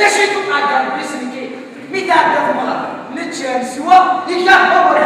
ليش يكون عندنا بيسمي كي ميتا عندنا مرة نتشام سوا. يكلا هو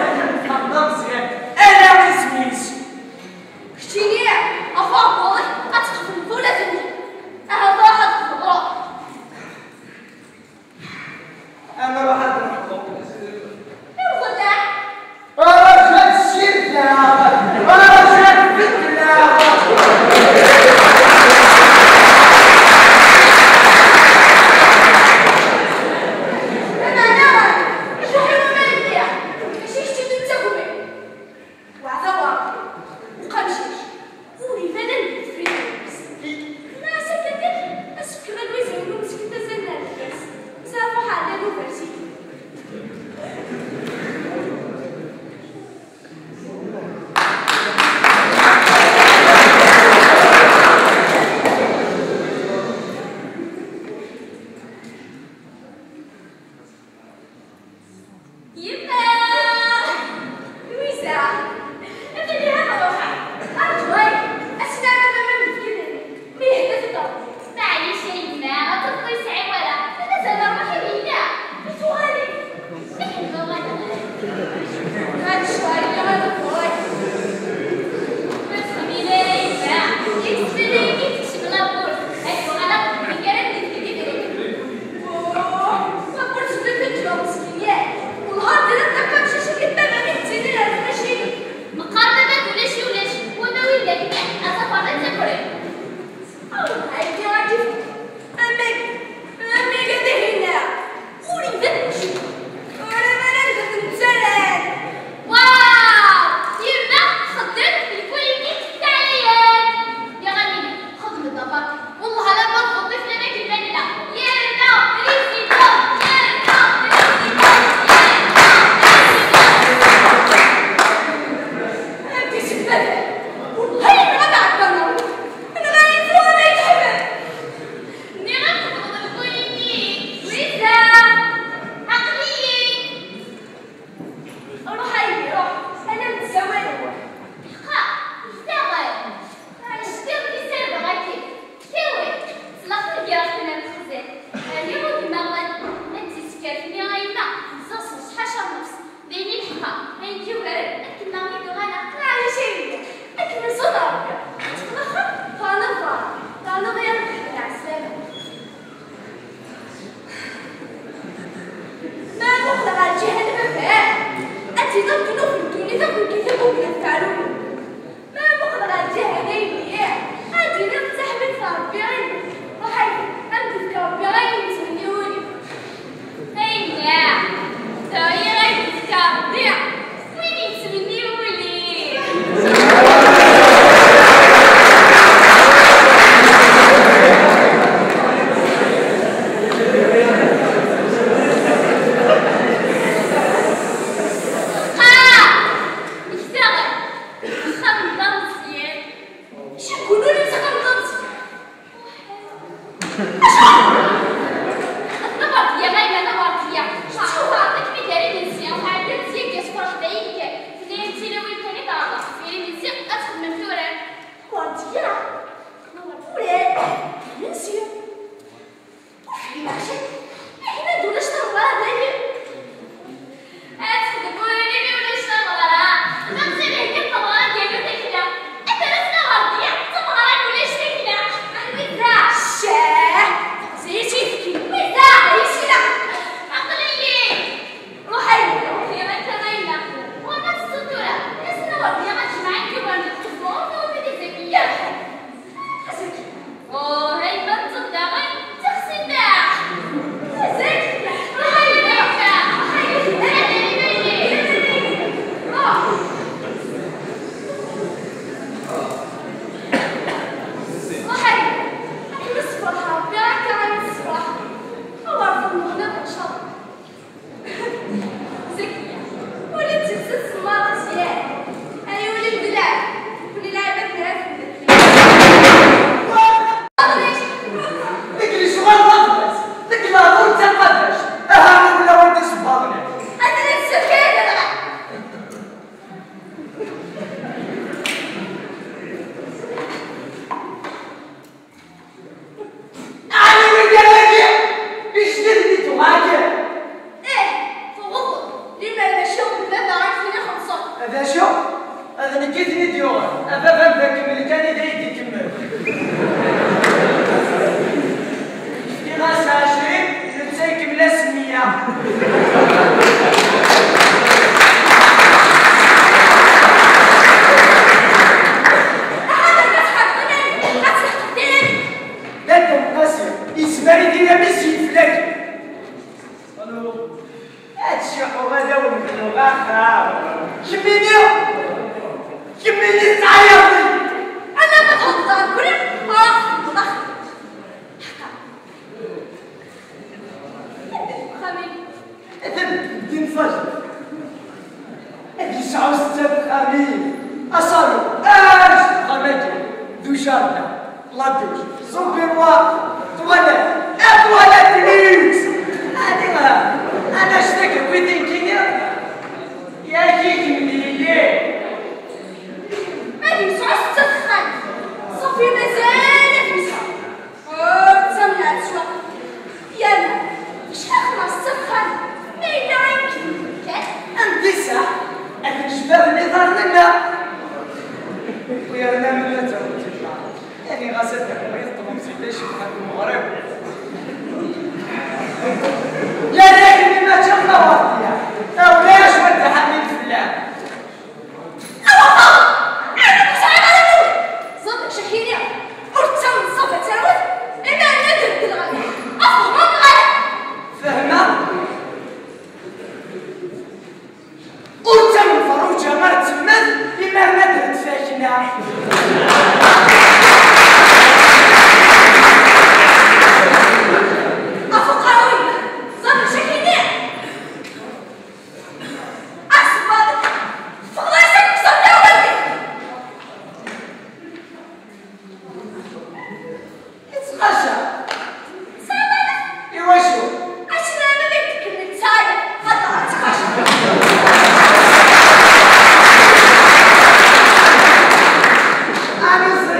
God is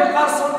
your castle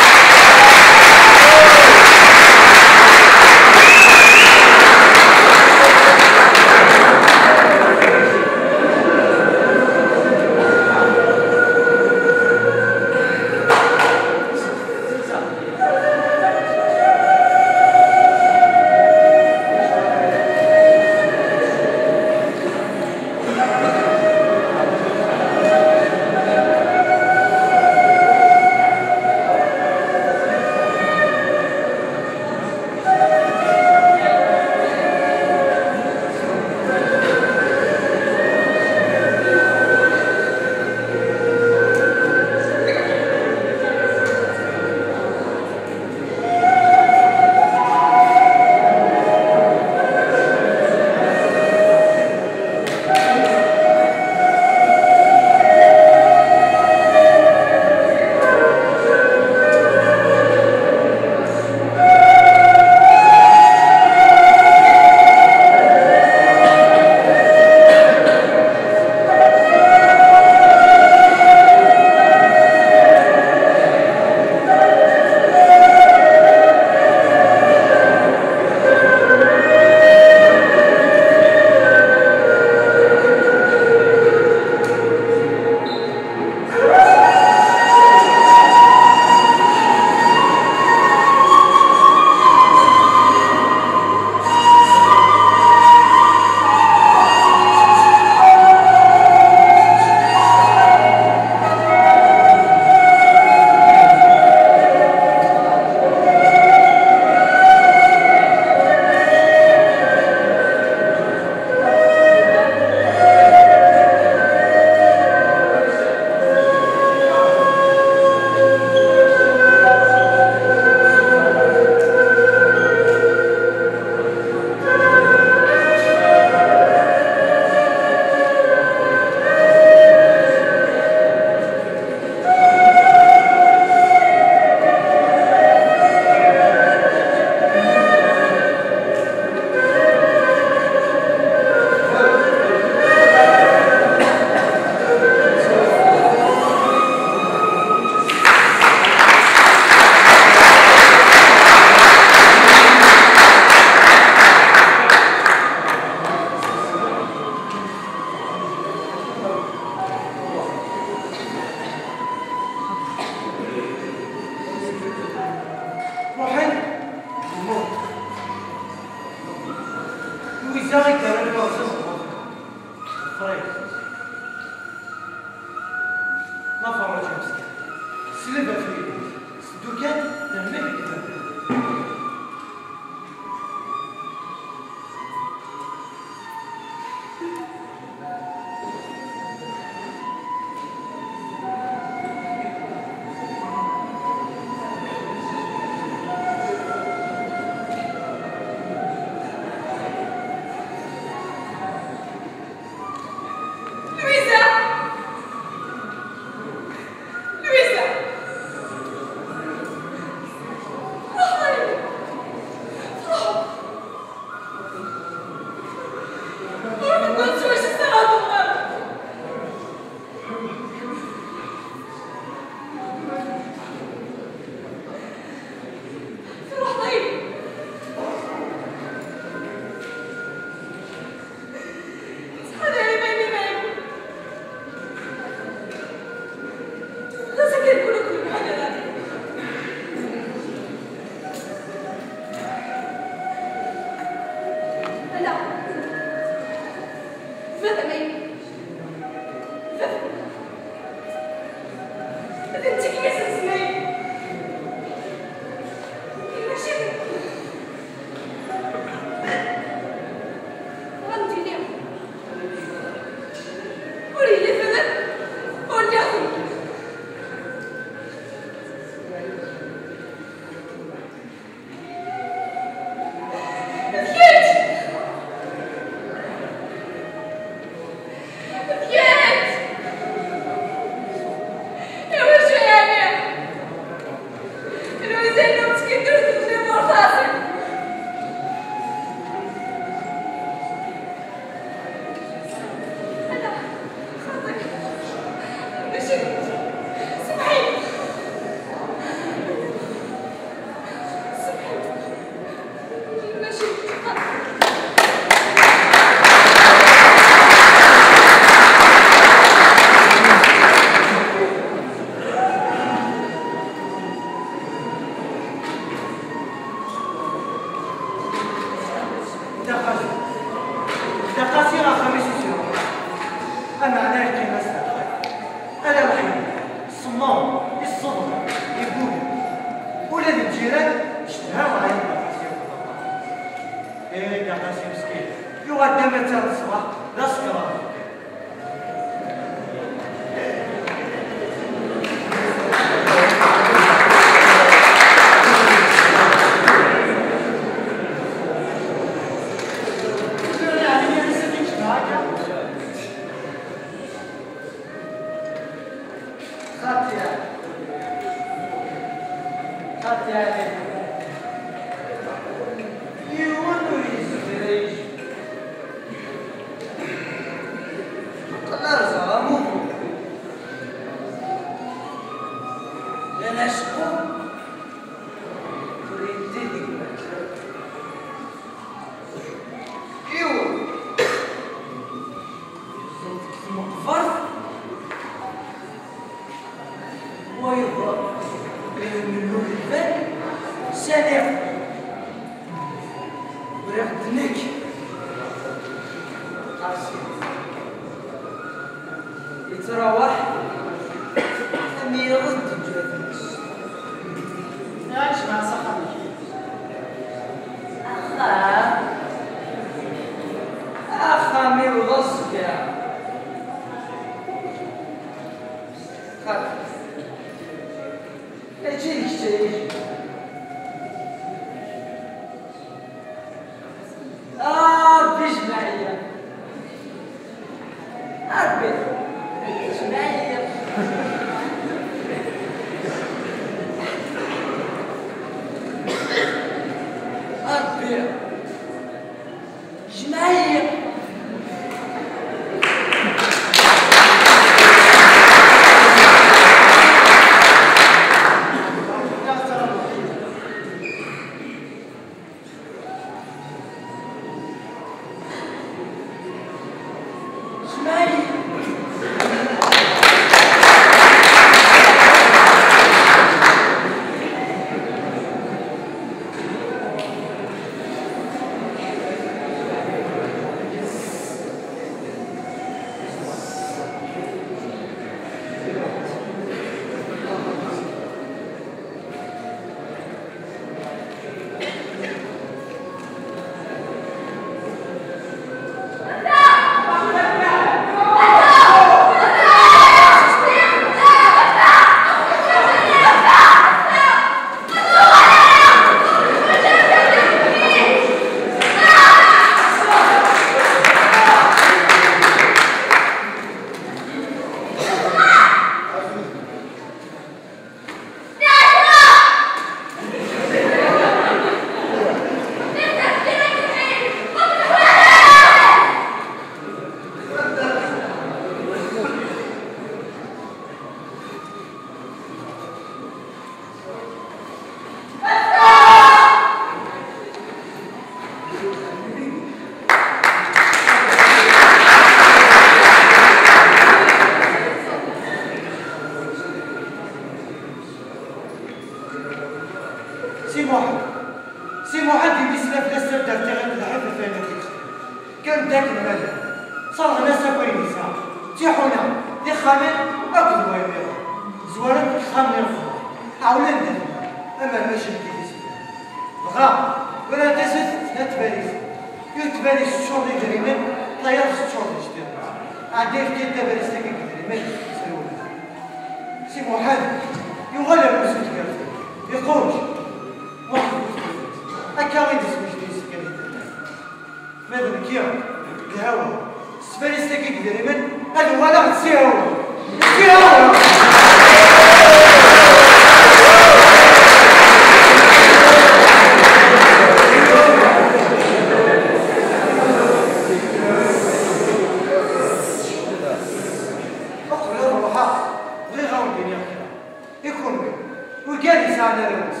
رئيس على رؤوس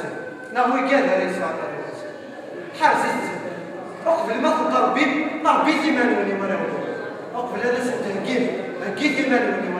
نهو كان ليس على رؤوس حاسس. أقبل ما كنت ربي ربي ثمانوني وأنا أقبل هذا سنتهكيف هكيت هكيت ثمانوني